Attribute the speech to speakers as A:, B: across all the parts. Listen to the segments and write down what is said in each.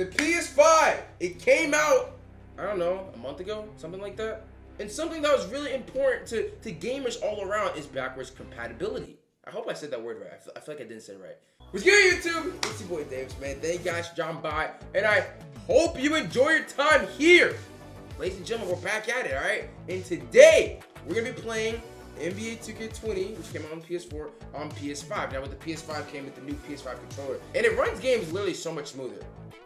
A: the PS5. It came out, I don't know, a month ago, something like that. And something that was really important to, to gamers all around is backwards compatibility. I hope I said that word right. I feel, I feel like I didn't say it right. What's good, YouTube? It's your boy Davis, man. Thank you guys for dropping by, and I hope you enjoy your time here. Ladies and gentlemen, we're back at it, all right? And today, we're gonna be playing NBA 2K20, which came out on PS4, on PS5. Now, with the PS5 came with the new PS5 controller, and it runs games literally so much smoother.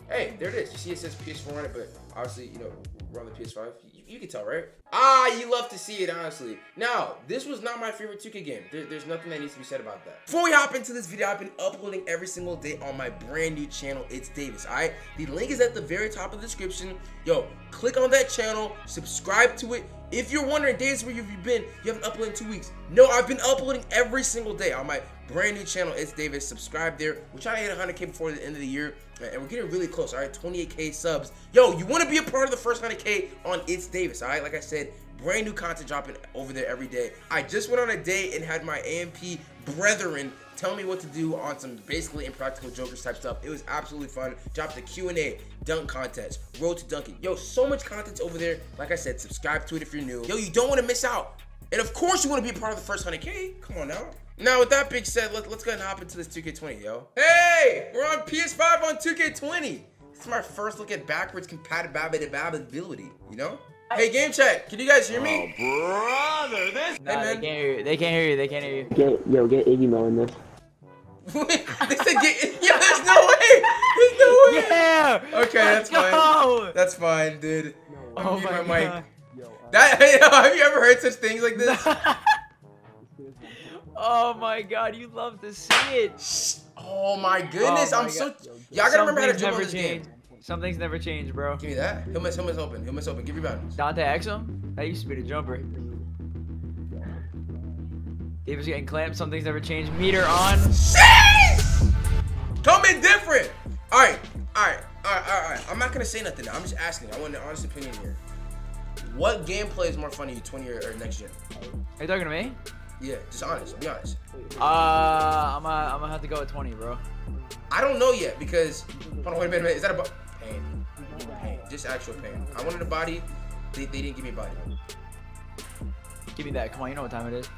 A: Hey, there it is. You see it says PS4 on it, but obviously, you know, we're on the PS5. You, you can tell, right? Ah, you love to see it, honestly. Now, this was not my favorite 2K game. There, there's nothing that needs to be said about that. Before we hop into this video, I've been uploading every single day on my brand new channel, It's Davis, all right? The link is at the very top of the description. Yo, click on that channel, subscribe to it. If you're wondering, days where you've been? You haven't uploaded in two weeks. No, I've been uploading every single day on my brand new channel, It's Davis. Subscribe there. We're trying to hit 100K before the end of the year, and we're getting really close, all right? 28K subs. Yo, you want to be a part of the first 100K on It's Davis, all right? Like I said, brand new content dropping over there every day. I just went on a date and had my AMP brethren tell me what to do on some basically impractical jokers type stuff. It was absolutely fun. Dropped the Q&A, dunk contest, road to dunking. Yo, so much content over there. Like I said, subscribe to it if you're new. Yo, you don't want to miss out. And of course you want to be a part of the first 100K. Come on now. Now, with that being said, let, let's go ahead and hop into this 2K20, yo. Hey, we're on PS5 on 2K20. This is my first look at backwards compatibility, you know? Hey, game check. can you guys hear me?
B: Oh, brother, this.
C: Nah,
A: Hey,
C: they can't hear you. They can't hear you. They can't hear you.
D: Get yo, get Iggy Mo in this.
A: they said get, yo, there's no way. There's no way.
C: Yeah.
A: Okay, that's
C: Let's
A: fine.
C: go.
A: That's fine, dude. I'm
C: Oh
A: mute
C: my
A: mic.
C: God.
D: Yo,
A: That, have you ever heard such things like this?
C: oh my God, you love to see it.
A: Oh my goodness,
C: Oh my
A: I'm so. Y'all gotta remember how to
C: Something's
A: jump on this game.
C: Some things never change, bro.
A: Give me that. He'll miss. He'll miss open. He'll miss open. Give rebound.
C: Dante Exum? That used to be the jumper. Davis getting clamped. Some things never change. Meter on.
A: Sheesh! Coming different. All right, all right, all right, all right. I'm not gonna say nothing. I'm just asking. I want an honest opinion here. What gameplay is more fun to you, 20 or, or next gen?
C: Are you talking to me?
A: Yeah, just honest. Be honest.
C: Uh, I'm gonna, I'm gonna have to go with 20, bro.
A: I don't know yet because. Hold on, wait a minute. Is that a bo- pain? Pain. Just actual pain. I wanted a body. They, they didn't give me a body.
C: Give me that. Come on, you know what time it is.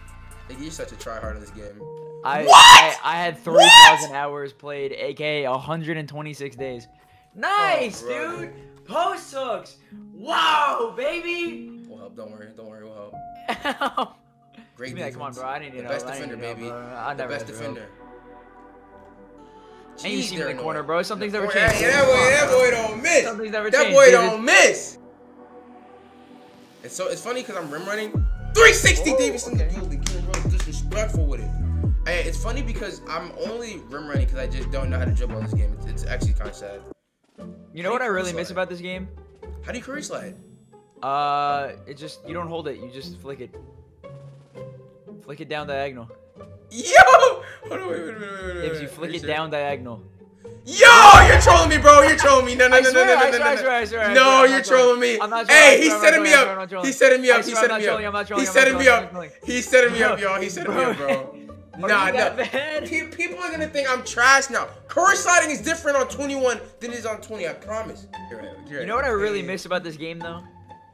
A: Nigga, you're such a tryhard in this game.
C: I,
A: What?
C: I, I had 3,000 hours played, aka 126 days. Nice,
A: Oh,
C: dude. Post hooks. Wow, baby.
A: We'll help. Don't worry. Don't worry. We'll help. Great
C: Give me that, come on,
A: defense.
C: bro. I didn't need
A: The
C: even
A: best
C: know. I didn't
A: defender,
C: even know,
A: baby. the best
C: had to
A: defender.
C: And you see me in the corner, bro. Some things never
A: Boy,
C: change.
A: hey, that boy, that boy don't miss.
C: Some things never
A: That
C: change,
A: boy don't miss. And so it's funny because I'm rim running. 360
C: Oh,
A: Davis in the
C: okay.
A: building, getting real disrespectful with it. Hey, it's funny because I'm only rim running because I just don't know how to dribble in this game. It's, it's actually kind of sad.
C: You know what I really miss about this game?
A: How do you curry slide?
C: Uh, it just you don't hold it. You just flick it. Flick it down diagonal.
A: Yo! Hold on, wait, wait, wait, wait, wait,
C: If you flick it down diagonal.
A: Yo, you're trolling me, bro. You're trolling me. No, no, no, no, no, no, no, no.
C: swear, I swear, I
A: No, you're
C: trolling.
A: me.
C: I'm not trolling,
A: Hey, he's setting me
C: trolling, I'm not
A: up. He's setting me up. He's setting me up. He's setting me up.
C: I'm not trolling.
A: He's setting me up, y'all. He's setting me up, bro. Nah,
C: you
A: nah.
C: that bad?
A: Pe- People are gonna think I'm trash now. Curry sliding is different on 21 than it is on 20. I promise. You're right. You're
C: You know what I really miss about this game though?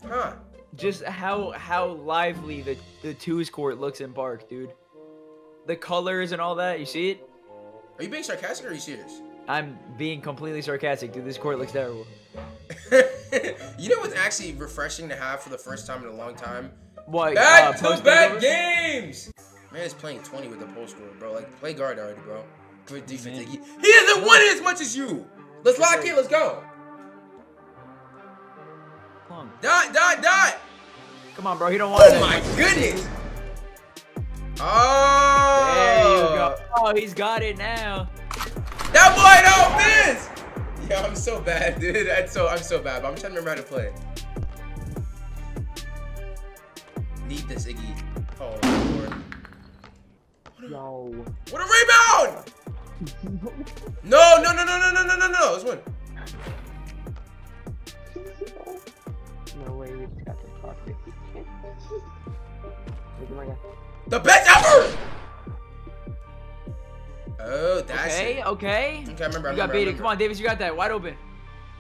A: Huh?
C: Just how how lively the the twos court looks in Park, dude. The colors and all that. You see it?
A: Are you being sarcastic or are you serious?
C: I'm being completely sarcastic, dude. This court looks terrible.
A: you know what's actually refreshing to have for the first time in a long time?
C: What?
A: Back
C: uh,
A: to back games. Man is playing 20 with the post score, bro. Like play guard already, bro. Good defense. He, he hasn't won it as much as you. Let's lock in. Let's go.
C: Come on.
A: Dot dot dot.
C: Come on, bro. He don't want
A: Oh
C: it.
A: my goodness. Oh.
C: There you go. Oh, he's got it now.
A: That boy don't miss. Yo, I'm so bad, dude. That's so I'm so bad. But I'm trying to remember how to play. Need this, Iggy. Oh lord.
D: yo.
A: What a rebound! No, no, no, no, no, no, no, no, no. This one.
D: No way, we just got the clock. Look at my guy.
A: The best ever! Oh, that's
C: Okay,
A: it.
C: okay.
A: Okay, I remember. I
C: You got
A: remember, I
C: baited. Come on, Davis. You got that. Wide open.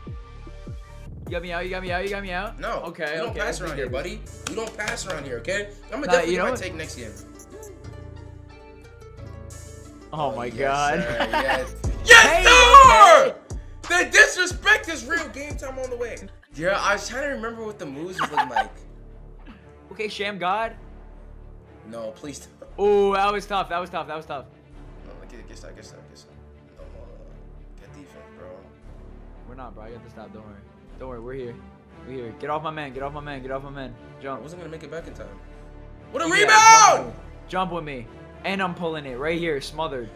C: You got me out. You got me out. You got me out.
A: No.
C: Okay.
A: We don't
C: okay.
A: pass around here, buddy. We don't pass around here, okay? I'm gonna
C: Nah,
A: definitely
C: you know
A: do my
C: what?
A: take next game.
C: Oh my
A: yes,
C: god.
A: sir, yes. yes,
C: Hey,
A: sir!
C: okay.
A: The disrespect is real. Game time on the way. Yeah, I was trying to remember what the moves was looking like.
C: Okay, Shamgod.
A: No, please don't.
C: Oh, that was tough. That was tough. That was tough.
A: No, get, get that, get that, get that. No, no. Get defense, bro.
C: We're not, bro. I got to stop. Don't worry. Don't worry. We're here. We're here. Get off my man. Get off my man. Get off my man.
A: I
C: Jump.
A: wasn't gonna make it back in time. What a
C: You got it.
A: rebound!
C: Jump with me. And I'm pulling it right here, smothered.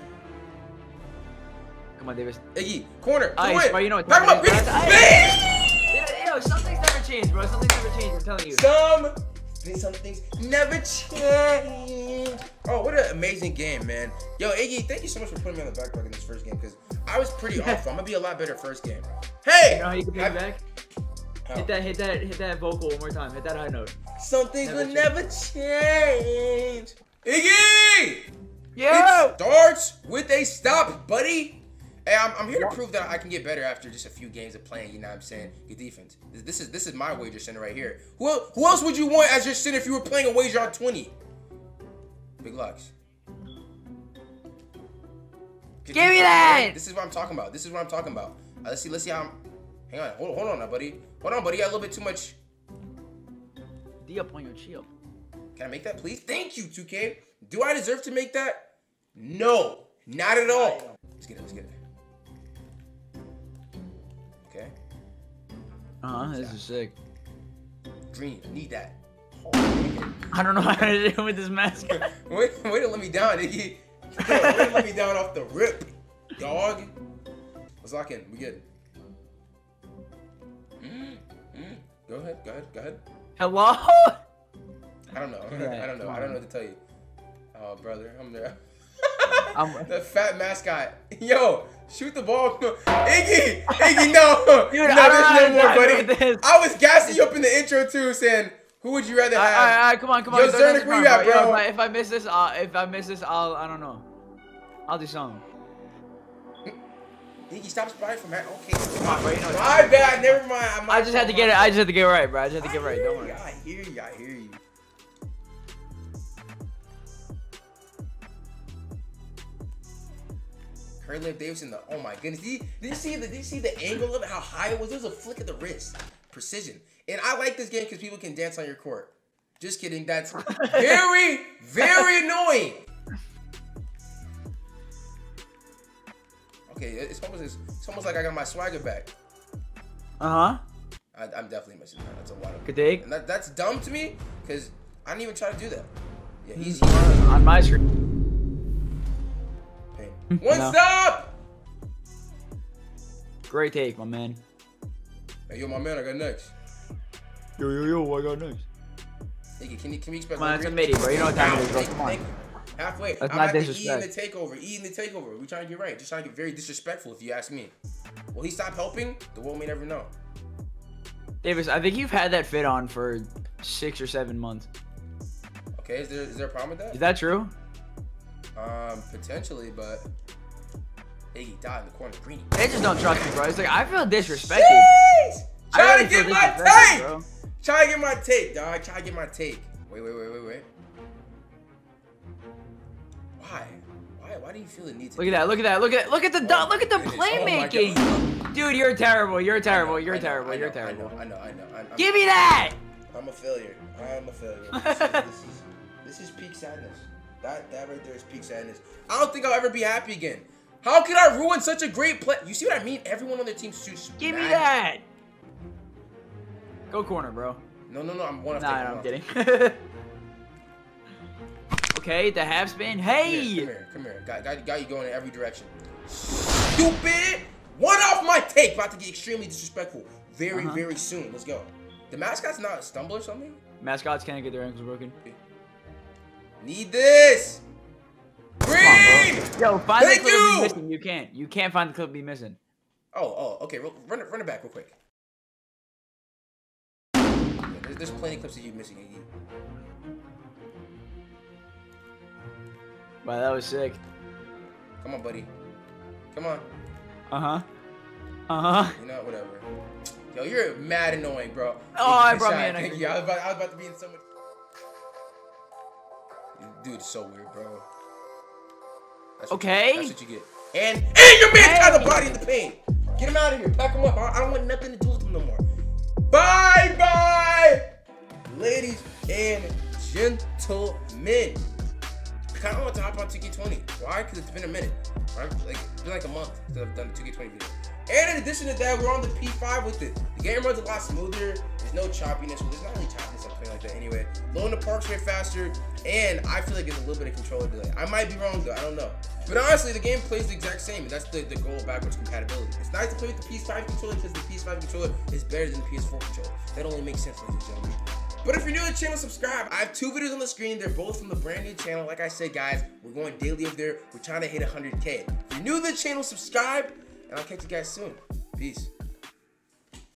C: Come on, Davis.
A: Iggy, corner,
C: Ice, bro, you know what
A: Back him up,
C: it is,
A: Iggy.
C: bro.
A: Bang!
C: Yeah, yo, some things never change, bro. Some things never change. I'm telling you.
A: Some some things never change. Oh, what an amazing game, man. Yo, Iggy, thank you so much for putting me on the back in this first game because I was pretty awful. I'm gonna be a lot better first game. Hey!
C: You know how you can pay
A: I-
C: back?
A: How?
C: Hit that, hit that, hit that vocal one more time. Hit that high note.
A: Some things
C: Never
A: will
C: change.
A: never change. Iggy!
C: Yo!
A: It starts with a stop, buddy. Hey, I'm, I'm here to prove that I can get better after just a few games of playing. You know what I'm saying? Good defense. This, is this is my wager center right here. Who el- who else would you want as your center if you were playing a wager on 20? Big. Good
C: Give me that!
A: This is what I'm talking about. This is what I'm talking about. Uh, let's see. Let's see how. I'm, hang on. Hold, hold on, now, buddy. Hold on, buddy. You got a little bit too much.
C: D up on your shield.
A: Can I make that, please? Thank you, 2K. Do I deserve to make that? No, not at all. Let's get it. Let's get it.
C: Uh huh. This is sick.
A: Green. Need that.
C: I don't know how to do with this mask.
A: wait, wait to let me down, Iggy. wait to let me down off the rip, dog. Let's lock in. We good. Mm, mm. Go ahead. Go ahead. Go ahead.
C: Hello?
A: I don't know.
C: Yeah,
A: I don't know. I don't know what to tell you. Oh, brother, I'm there.
C: I'm-
A: the fat mascot. Yo, shoot the ball. Iggy, Iggy, no.
C: Dude,
A: no,
C: I don't know how
A: there's no more, buddy. I was gassing you up in the intro too, saying, who would you rather have?
C: alright, alright, come on, come on.
A: Yo, Zernick, where you at,
C: Yo,
A: bro?
C: if, I, if I miss this, I'll, if I miss this, I'll, I don't know. I'll do something.
A: Iggy, stop spying from that. Okay.
C: Come on, bro, you know
A: My bad. Never mind. I'm
C: I just had to get it. I just had to get it right, bro. I just had to get it right. Don't worry.
A: I hear you. I hear you. Curly Davidson, the oh my goodness! Did you, did you see the did you see the angle of it? How high it was? It was a flick of the wrist, precision. And I like this game because people can dance on your court. Just kidding. That's very very annoying. Okay, it's almost it's almost like I got my swagger back.
C: Uh huh.
A: I, I'm definitely missing that. That's a lot of
C: Good take.
A: and that, that's dumb to me because I didn't even try to do that. Yeah, he's,
C: On my screen.
A: He's one
C: No.
A: stop.
C: Great take, my man.
A: Hey, yo, my man, I got next.
C: Yo, yo, yo, what I got next?
A: Iggy, can you can we expect?
C: Come on,
A: one
C: it's a midi, bro. You know what time it is, bro. Come on.
A: thank. Halfway.
C: That's
A: I'm
C: not
A: at the E in the takeover. E in the takeover. We trying to get right. Just trying to get very disrespectful, if you ask me. Will he stop helping? The world may never know.
C: Davis, I think you've had that fit on for six or seven months.
A: Okay, is there is there a problem with
C: Is
A: that?
C: that true?
A: Um, potentially, but Iggy died in the corner. Greeny.
C: They just don't trust me, bro. It's like I feel disrespected.
A: Jeez! Trying
C: really
A: to get my take.
C: bro.
A: Try to get my take, dog. Try to get my take. Wait, wait, wait, wait, wait. Why? Why? Why do you feel the need to?
C: Look at that! Look at that! Look at look at the
A: Oh,
C: look at the.
A: Oh
C: playmaking, dude. You're terrible. You're
A: I know,
C: terrible. You're
A: know,
C: terrible.
A: I
C: You're
A: know,
C: terrible.
A: I know. I know. I know. I'm, I'm,
C: Give me that!
A: I'm a failure. I'm a failure. This is, this is this is peak sadness. That that right there is peak sadness. I don't think I'll ever be happy again. How could I ruin such a great play? You see what I mean? Everyone on their team shoots.
C: Give me that! Go corner, bro.
A: No, no, no. I'm one off.
C: Nah, no, I'm kidding. okay, the half spin.
A: Come
C: Hey!
A: here, come here, come here. Got, got, got you going in every direction. Stupid! One off my take. About to get extremely disrespectful very,
C: Uh-huh.
A: very soon. Let's go. The mascot's not a stumble or something?
C: Mascots can't get their ankles broken.
A: Need this! Green!
C: on. Yo, find
A: Thank
C: the clip
A: you!
C: missing. You can't. You can't find the clip me missing.
A: Oh, oh, okay. Run, run it, run it back real quick. Yeah, there's, there's plenty of clips of you missing. Iggy.
C: Wow, that was sick.
A: Come on, buddy. Come on.
C: Uh huh. Uh huh.
A: You know, whatever. Yo, you're mad annoying, bro.
C: Oh, I brought me an
A: Thank
C: angry
A: you. I was, about, I was about to be in so much. Dude, it's so weird, bro. That's what
C: Okay.
A: that's what you get. And and your man's got the body in the paint. Get him out of here. Pack him up. I, I don't want nothing to do with him no more. Bye bye, ladies and gentlemen. I kind of want to hop on 2K20. Why? Because it's been a minute. Right? Like it's been like a month since I've done a 2K20 video. And in addition to that, we're on the P5 with it. The game runs a lot smoother. There's no choppiness. Well, there's not really choppiness or something like that anyway. Low in the parks way faster, and I feel like there's a little bit of controller delay. I might be wrong though. I don't know. But honestly, the game plays the exact same, and that's the, the goal of backwards compatibility. It's nice to play with the PS5 controller because the PS5 controller is better than the PS4 controller. That only makes sense, ladies and gentlemen. But if you're new to the channel, subscribe. I have two videos on the screen. They're both from the brand new channel. Like I said, guys, we're going daily over there. We're trying to hit 100K. If you're new to the channel, subscribe, and I'll catch you guys soon. Peace.